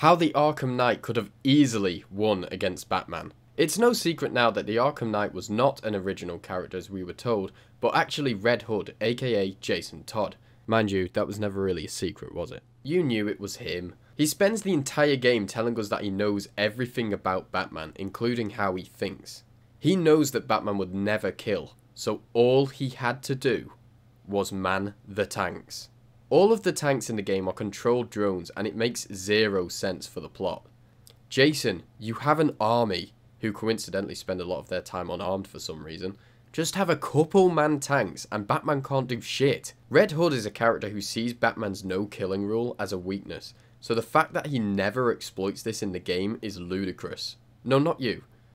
how the Arkham Knight could have easily won against Batman. It's no secret now that the Arkham Knight was not an original character as we were told, but actually Red Hood, aka Jason Todd. Mind you, that was never really a secret, was it? You knew it was him. He spends the entire game telling us that he knows everything about Batman, including how he thinks. He knows that Batman would never kill, so all he had to do was man the tanks. All of the tanks in the game are controlled drones and it makes zero sense for the plot. Jason, you have an army who coincidentally spend a lot of their time unarmed for some reason. Just have a couple man tanks and Batman can't do shit. Red Hood is a character who sees Batman's no killing rule as a weakness, so the fact that he never exploits this in the game is ludicrous. No, not you.